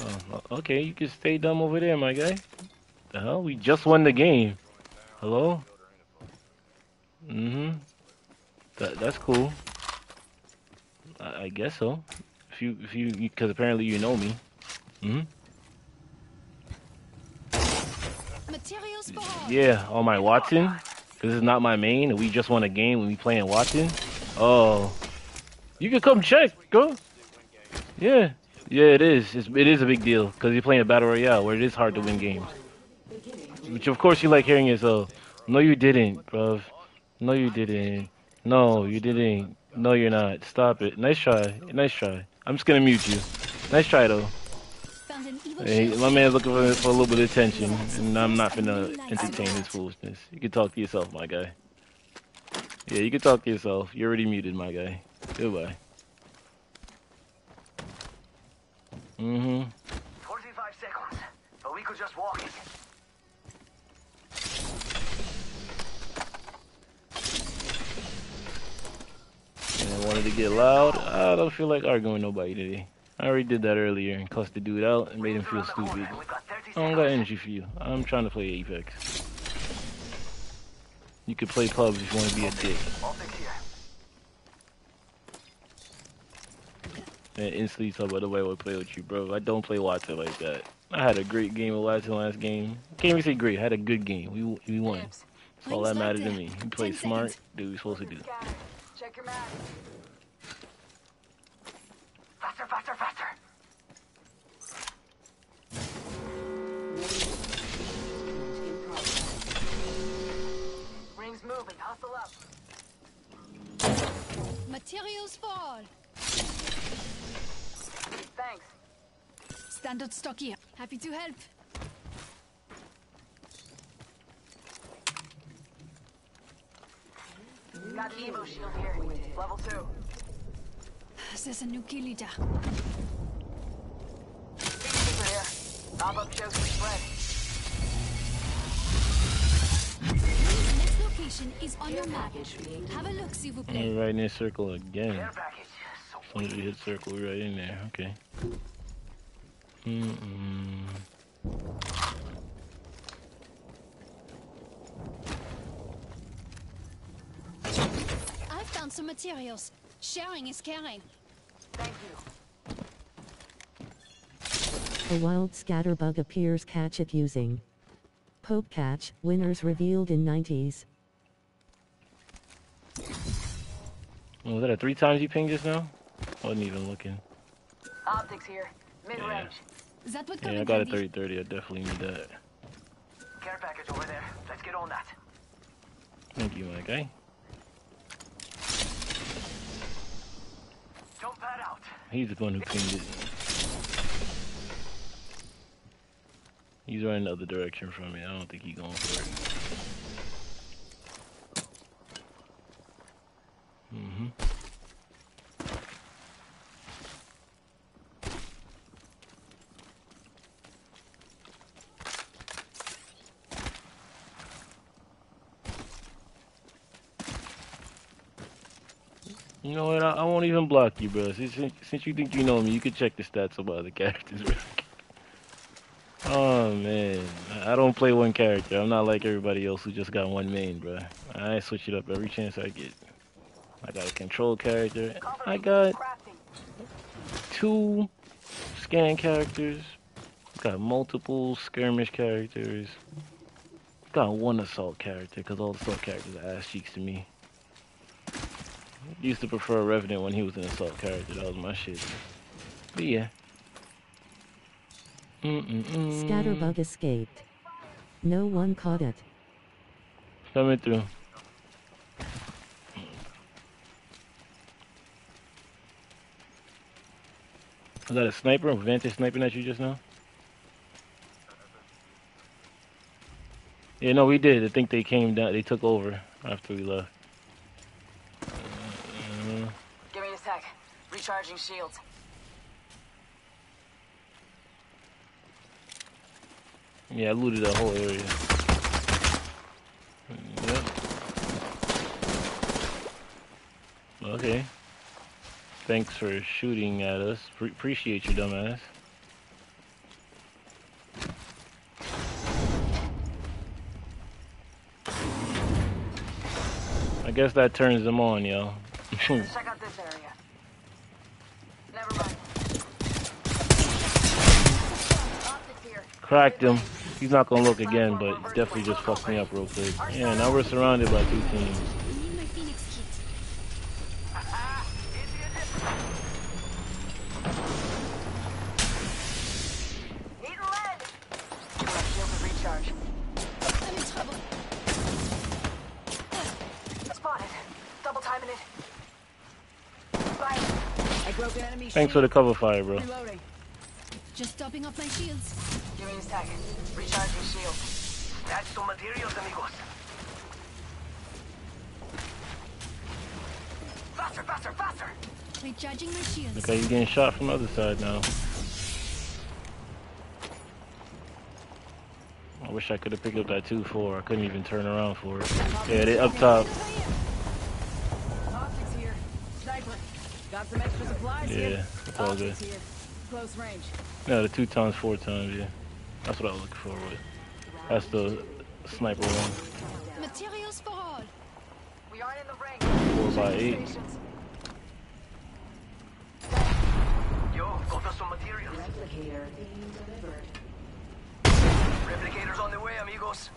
Oh, okay, you can stay dumb over there, my guy. The hell? We just won the game. Hello? Mm-hmm. That that's cool. I, I guess so. If you if you because apparently you know me. Mm-hmm. Materials for. Yeah, on my Watson. This is not my main, and we just won a game when we playing Watson. Oh, you can come check, go. Yeah, yeah, it is. It's, it is a big deal because you're playing a battle royale where it is hard to win games. Which of course you like hearing yourself. No, you didn't, bruv. No, you didn't. No, you didn't. No, you're not. Stop it. Nice try. Nice try. I'm just gonna mute you. Nice try though. Found an evil Hey, my man's looking for, for a little bit of attention, and I'm not gonna entertain his foolishness. You can talk to yourself, my guy. Yeah, you can talk to yourself. You're already muted, my guy. Goodbye. Mm-hmm. 45 seconds, but we could just walk it. And I wanted to get loud. I don't feel like arguing with nobody today. I already did that earlier and cussed the dude out and made him feel stupid. We've got 30 I don't got energy for you. I'm trying to play Apex. You could play pubs if you want to be a dick. Optics here. And instantly talk about the way I would play with you, bro. I don't play Watson like that. I had a great game with Watson last game. Can't even say great. I had a good game. We we won. Dibs. That's all that Rings mattered to me. there. You played smart. seconds. Do what you're supposed to do. Check your mag. Faster, faster, faster. Rings moving. Hustle up. Materials for all. Thanks. Standard stock here. Happy to help. Got an Evo shield here. Level 2. There's a new kill leader. Peacekeeper here. Pop up shows the spread. Next location is on your map. Have a look, s'il vous plaît. You're right in this circle again. Care package. So As soon as we hit circle, we're right in there. Okay. Mm-mm. I found some materials. Sharing is caring. Thank you. A wild scatterbug appears catch it using. Pope catch, winners revealed in 90s. Oh, was that a three times you pinged just now? I Wasn't even looking. Optics here. Mid-range. That would Yeah, I got a in handy. 30-30. I definitely need that. Care package over there. Let's get on that. Thank you, my guy. Jump pad out. He's the one who pinged it. He's running the other direction from me. I don't think he's going for it. You know what? I, I won't even block you, bro. Since, since- you think you know me, you can check the stats of my other characters. Bro. Oh man, I I don't play one character. I'm not like everybody else who just got one main, bro. I switch it up every chance I get. I got a control character. I got two scan characters. Got multiple skirmish characters. Got one assault character because all the assault characters are ass cheeks to me. Used to prefer Revenant when he was an assault character. That was my shit. But yeah. Mm-mm-mm. Scatterbug escaped. No one caught it. Coming through. Was that a sniper? Vantage sniping at you just now? Yeah, no, we did. I think they came down. They took over after we left. Mm-hmm. Give me a sec. Recharging shields. Yeah, I looted that whole area. Yep. Okay. Thanks for shooting at us. Pre appreciate you, dumbass. I guess that turns them on, yo. Check out this area. Never mind. Cracked him. He's not gonna look again, but definitely just fucked me up real quick. Yeah, now we're surrounded by two teams. Thanks for the cover fire, bro. Reloading. Just topping up my shields. Give me his tag. Recharging shield. That's some materials, amigos. Faster, faster, faster! Recharging my shields. Okay, he's getting shot from the other side now. I wish I could have picked up that 2-4. I couldn't even turn around for it. Yeah, they up top. Got some extra supplies here. Yeah, it's all good. Here. Close range. No, the two times, four times, yeah. That's what I was looking for with. That's the sniper one. Materials for all. We aren't in the ring. Four by eight. Yo, got us some materials. Replicator being delivered. Replicators on the way, amigos.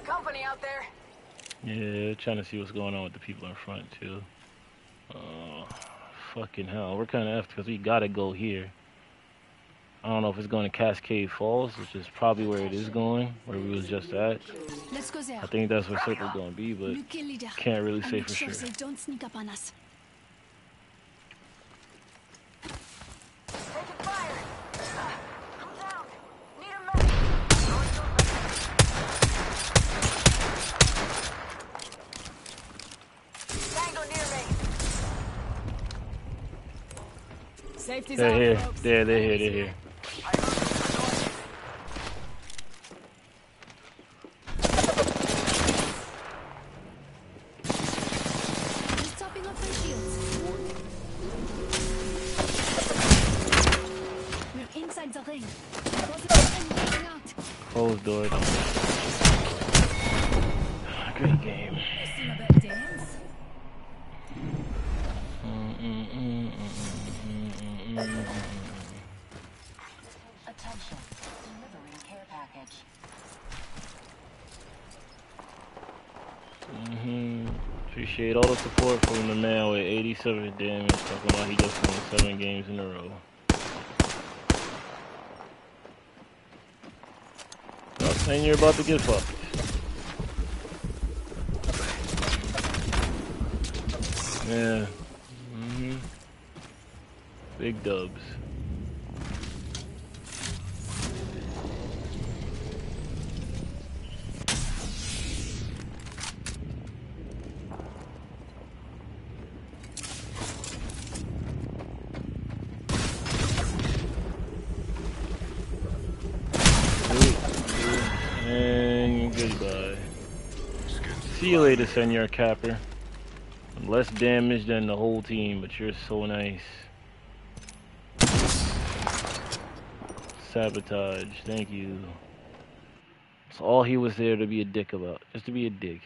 Got company out there. Yeah, trying to see what's going on with the people in front, too. Oh, fucking hell. We're kind of effed because we gotta go here. I don't know if it's going to Cascade Falls, which is probably where it is going, where we was just at. Let's go there. I think that's where Circle's going to be, but You can't really And say make for sure sure. they don't sneak up on us. Taking fire. Ah, I'm down. Need a medic. Tango near me. They're here. folks. They're, they're here. They're here. I heard the noise. Attention, delivering care package. hmm Appreciate all the support from the man with 87 damage. Talking about he just won seven games in a row. And you're about to get fucked. Yeah. Big dubs. See you later, Senor Capper. I'm less damaged than the whole team, but you're so nice. Sabotage, thank you. That's all he was there to be a dick about. Just to be a dick.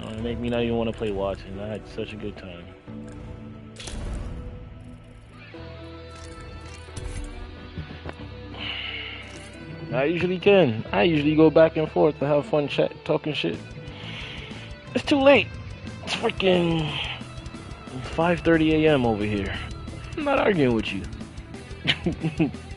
Oh, it make me not even want to play watching. I had such a good time. I usually can. I usually go back and forth to have fun chat, talking shit. It's too late. It's freaking 5:30 a.m. over here. I'm not arguing with you.